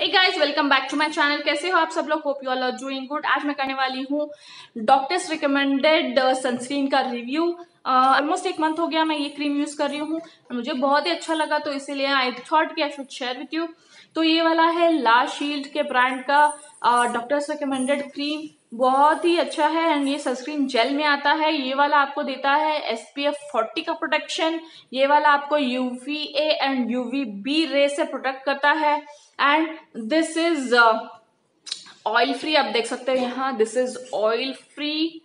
hey guys welcome back to my channel कैसे हो आप सब लोग? Hope you all are doing good आज मैं करने वाली हूँ डॉक्टर्स रिकमेंडेड सनस्क्रीन का रिव्यू ऑलमोस्ट uh, एक मंथ हो गया मैं ये क्रीम यूज़ कर रही हूँ। मुझे बहुत ही अच्छा लगा तो इसीलिए आई थॉट कि I should share with you तो ये वाला है ला शील्ड के ब्रांड का डॉक्टर्स रिकमेंडेड क्रीम बहुत ही अच्छा है एंड ये सनस्क्रीन जेल में आता है, ये वाला आपको देता है एस पी एफ़ फोर्टी का प्रोटेक्शन ये वाला आपको UV A and UV B ray से प्रोटेक्ट करता है and this is oil free आप देख सकते हैं यहाँ दिस इज़ ऑयल फ्री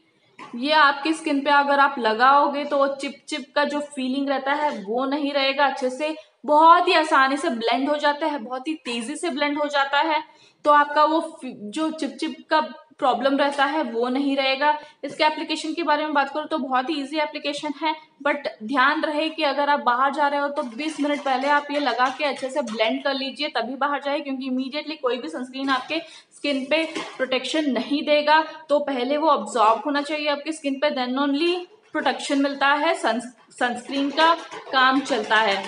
ये आपकी स्किन पे अगर आप लगाओगे तो चिप चिप का जो फीलिंग रहता है वो नहीं रहेगा अच्छे से। बहुत ही आसानी से ब्लेंड हो जाता है, बहुत ही तेज़ी से ब्लेंड हो जाता है। तो आपका वो जो चिप चिप का प्रॉब्लम रहता है, वो नहीं रहेगा। इसके एप्लीकेशन के बारे में बात करूँ तो बहुत ही इजी एप्लीकेशन है बट ध्यान रहे कि अगर आप बाहर जा रहे हो तो 20 मिनट पहले आप ये लगा के अच्छे से ब्लेंड कर लीजिए, तभी बाहर जाए क्योंकि इमीडिएटली कोई भी सनस्क्रीन आपके स्किन पे प्रोटेक्शन नहीं देगा। तो पहले वो ऑब्जॉर्व होना चाहिए आपकी स्किन पे देन ओनली प्रोटेक्शन मिलता है सनस्क्रीन का काम चलता है।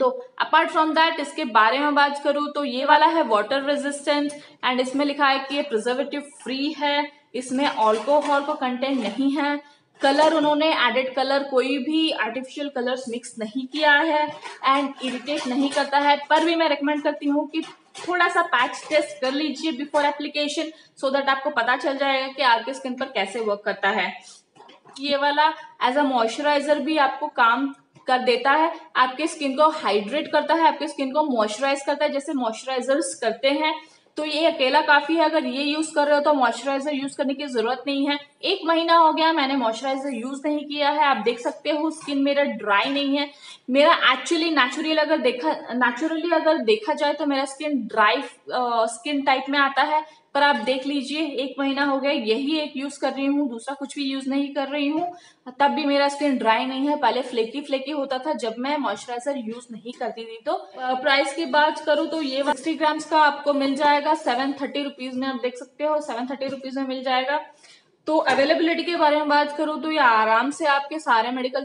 तो अपार्ट फ्रॉम दैट इसके बारे में बात करूँ तो ये वाला है वाटर रेजिस्टेंट एंड इसमें लिखा है कि ये प्रिजर्वेटिव फ्री है। इसमें ऑल्कोहल को कंटेंट नहीं है। कलर उन्होंने एडेड कलर कोई भी आर्टिफिशियल कलर्स मिक्स नहीं किया है एंड इरिटेट नहीं करता है। पर भी मैं रिकमेंड करती हूँ कि थोड़ा सा पैच टेस्ट कर लीजिए बिफोर एप्लीकेशन सो दैट आपको पता चल जाएगा कि आपके स्किन पर कैसे वर्क करता है। ये वाला एज अ मॉइस्चराइजर भी आपको काम कर देता है, आपके स्किन को हाइड्रेट करता है, आपके स्किन को मॉइस्चराइज करता है, जैसे मॉइस्चराइजर्स करते हैं। तो ये अकेला काफ़ी है, अगर ये यूज़ कर रहे हो तो मॉइस्चराइजर यूज़ करने की ज़रूरत नहीं है। एक महीना हो गया, मैंने मॉइस्चराइजर यूज़ नहीं किया है। आप देख सकते हो स्किन मेरा ड्राई नहीं है। मेरा एक्चुअली नेचुरली अगर देखा नेचुरली अगर देखा जाए तो मेरा स्किन ड्राई स्किन टाइप में आता है। पर आप देख लीजिए, एक महीना हो गया, यही एक यूज़ कर रही हूँ, दूसरा कुछ भी यूज़ नहीं कर रही हूँ। तब भी मेरा स्किन ड्राई नहीं है, पहले फ्लेकी फ्लेकी होता था, जब मैं मॉइस्चराइजर यूज़ नहीं करती थी तो प्राइस की बात करूँ तो ये सिक्सटी ग्राम्स का आपको मिल जाएगा सेवन थर्टी रुपीज़ में आप देख सकते हो सेवन थर्टी रुपीज़ में मिल जाएगा। तो अवेलेबिलिटी के बारे में बात करूँ तो ये आराम से आपके सारे मेडिकल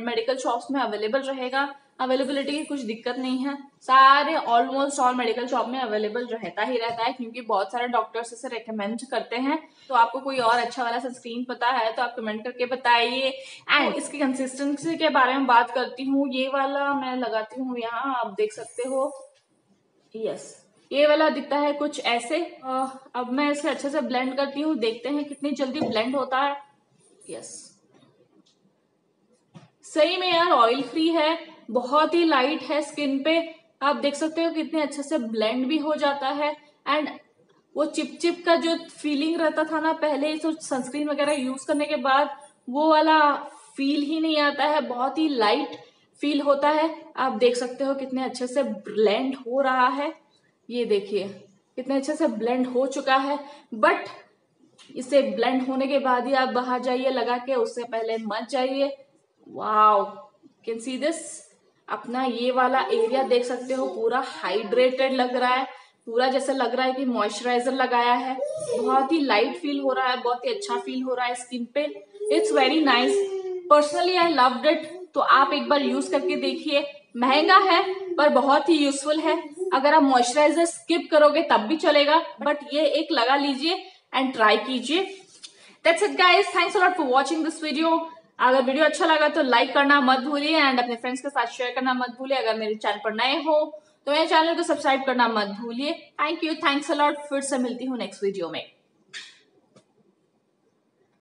मेडिकल शॉप्स में अवेलेबल रहेगा। अवेलेबिलिटी की कुछ दिक्कत नहीं है। सारे ऑलमोस्ट ऑल मेडिकल शॉप में अवेलेबल रहता ही रहता है, क्योंकि बहुत सारे डॉक्टर्स इसे रेकमेंड करते हैं। तो आपको कोई और अच्छा वाला सनस्क्रीन पता है तो आप कमेंट करके बताइए। एंड इसकी कंसिस्टेंसी के बारे में बात करती हूँ। ये वाला मैं लगाती हूँ, यहाँ आप देख सकते हो। यस ये वाला दिखता है कुछ ऐसे। अब मैं इसे अच्छे से ब्लेंड करती हूँ, देखते हैं कितनी जल्दी ब्लेंड होता है। यस सही में यार ऑयल फ्री है, बहुत ही लाइट है स्किन पे। आप देख सकते हो कितने अच्छे से ब्लेंड भी हो जाता है। एंड वो चिप चिप का जो फीलिंग रहता था ना, पहले तो सनस्क्रीन वगैरह यूज़ करने के बाद, वो वाला फील ही नहीं आता है, बहुत ही लाइट फील होता है। आप देख सकते हो कितने अच्छे से ब्लेंड हो रहा है। ये देखिए, कितने अच्छे से ब्लेंड हो चुका है बट इसे ब्लेंड होने के बाद ही आप बाहर जाइए, लगा के उससे पहले मत जाइए। वाओ कैन सी दिस अपना ये वाला एरिया देख सकते हो, पूरा हाइड्रेटेड लग रहा है, पूरा जैसे लग रहा है कि मॉइस्चराइजर लगाया है। बहुत ही लाइट फील हो रहा है, बहुत ही अच्छा फील हो रहा है स्किन पे। It's very nice personally I love it तो आप एक बार यूज़ करके देखिए। महँगा है, पर बहुत ही यूजफुल है। अगर आप मॉइस्चराइजर स्किप करोगे, तब भी चलेगा बट ये एक लगा लीजिए एंड ट्राई कीजिए। That's it guys thanks lot for watching this video अगर वीडियो अच्छा लगा तो लाइक करना मत भूलिए एंड अपने फ्रेंड्स के साथ शेयर करना मत भूलिए। अगर मेरे चैनल पर नए हो तो मेरे चैनल को सब्सक्राइब करना मत भूलिए। थैंक यू थैंक्स अलॉट फिर से मिलती हूँ नेक्स्ट वीडियो में।